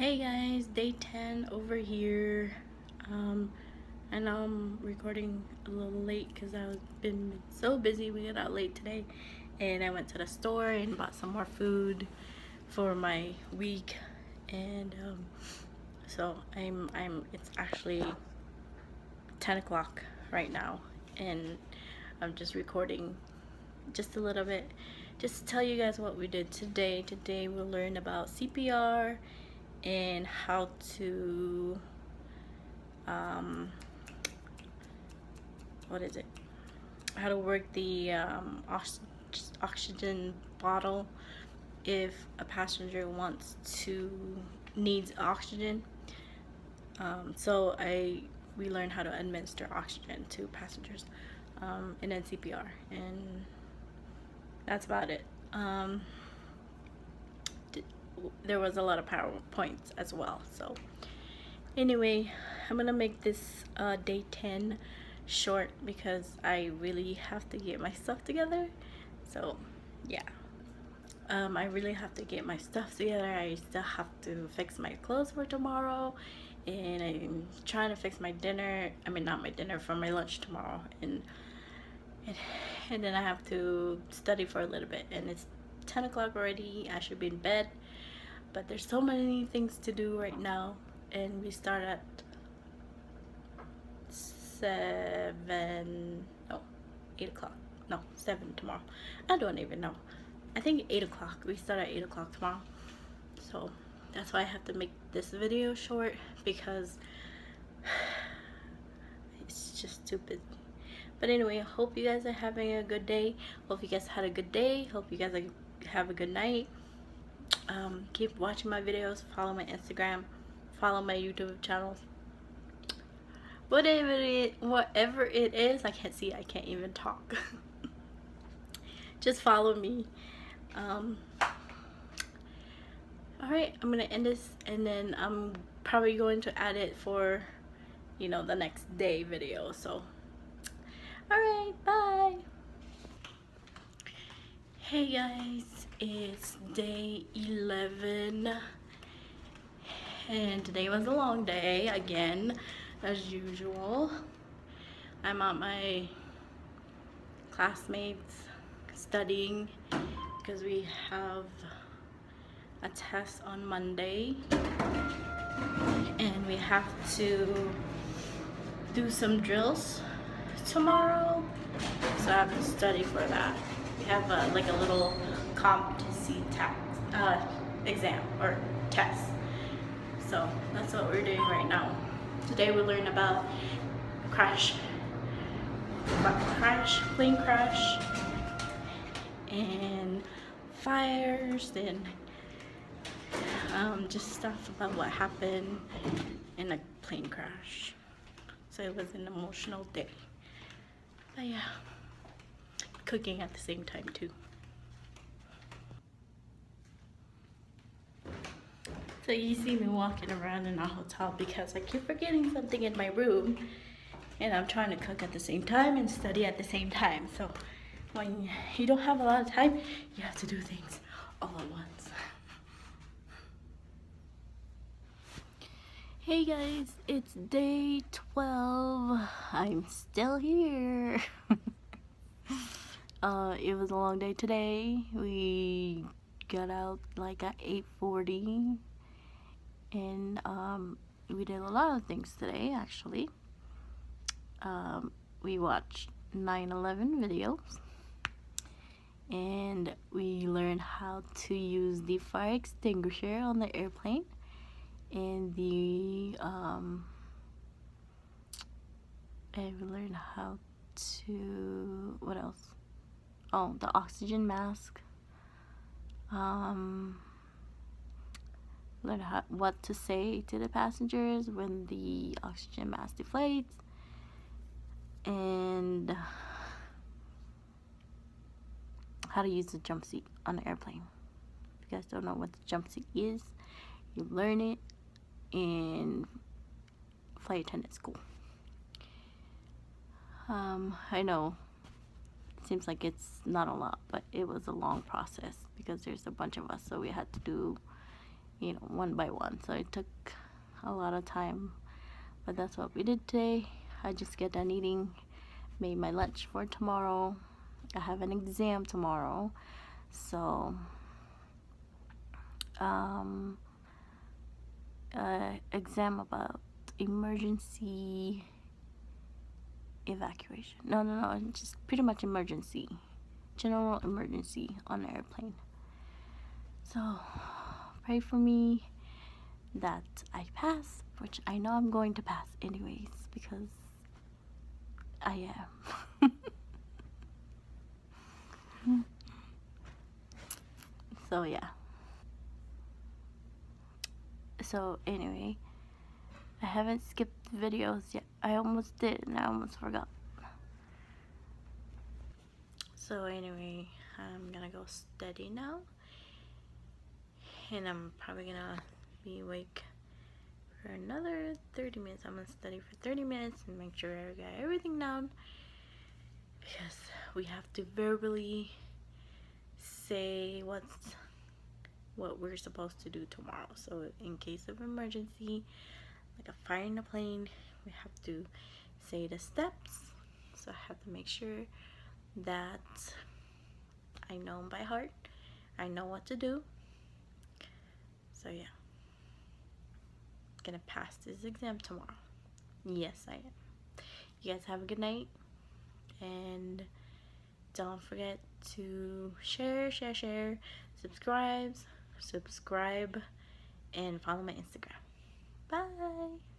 Hey guys, day 10 over here. Um, I know I'm recording a little late because I've been so busy. We got out late today and I went to the store and bought some more food for my week and um, so I'm I'm it's actually 10 o'clock right now and I'm just recording just a little bit just to tell you guys what we did today today we learned about CPR and how to um, what is it? How to work the um, oxygen bottle if a passenger wants to needs oxygen. Um, so I we learned how to administer oxygen to passengers um, and then CPR and that's about it. Um, there was a lot of PowerPoints as well. So anyway, I'm gonna make this uh, day 10 short because I really have to get my stuff together. So yeah, um, I really have to get my stuff together. I still have to fix my clothes for tomorrow and I'm trying to fix my dinner. I mean, not my dinner, for my lunch tomorrow. And, and, and then I have to study for a little bit and it's 10 o'clock already. I should be in bed but there's so many things to do right now and we start at seven no eight o'clock. No seven tomorrow. I don't even know. I think eight o'clock. We start at eight o'clock tomorrow. So that's why i have to make this video short because it's just stupid. But anyway I hope you guys are having a good day. Hope you guys had a good day. Hope you guys have a good night um, keep watching my videos follow my instagram follow my youtube channels. Whatever it whatever it is i can't see i can't even talk. Just follow me. Um, all right i'm gonna end this and then i'm probably going to add it for you know the next day video so. All right bye hey guys it's day 11 and today was a long day again as usual. I'm at my classmates studying because we have a test on Monday. And we have to do some drills tomorrow. So I have to study for that have a, like a little competency tax, uh, exam or test. So that's what we're doing right now. Today we learn about crash, crash, plane crash, and fires, and um, just stuff about what happened in a plane crash. So it was an emotional day. But yeah cooking at the same time too. So you see me walking around in a hotel because I keep forgetting something in my room and I'm trying to cook at the same time and study at the same time. So when you don't have a lot of time, you have to do things all at once. Hey guys, it's day 12. I'm still here. uh, it was a long day today. We got out like at 8.40 and um, we did a lot of things today actually. Um, we watched 9-11 videos and we learned how to use the fire extinguisher on the airplane and the um, and we learned how to what else oh the oxygen mask. Um learn how, what to say to the passengers when the oxygen mask deflates. And how to use the jump seat on the airplane. If you guys don't know what the jump seat is you learn it in flight attendant school. Um, I know seems like it's not a lot but it was a long process because there's a bunch of us so we had to do you know, one by one. So it took a lot of time. But that's what we did today. I just get done eating, made my lunch for tomorrow. I have an exam tomorrow. So, um, uh, exam about emergency evacuation. No, no, no, just pretty much emergency. General emergency on an airplane. So, pray for me that I pass, which I know I'm going to pass anyways because I am. so, yeah. So, anyway, I haven't skipped videos yet. I almost did and I almost forgot. So, anyway, I'm gonna go study now and I'm probably gonna be awake for another 30 minutes. I'm gonna study for 30 minutes and make sure I got everything down because we have to verbally say what's what we're supposed to do tomorrow. So in case of emergency, like a fire in a plane, we have to say the steps. So I have to make sure that I know them by heart. I know what to do so yeah. Gonna pass this exam tomorrow. Yes, I am. You guys have a good night. And don't forget to share, share, share, subscribe, subscribe, and follow my Instagram. Bye.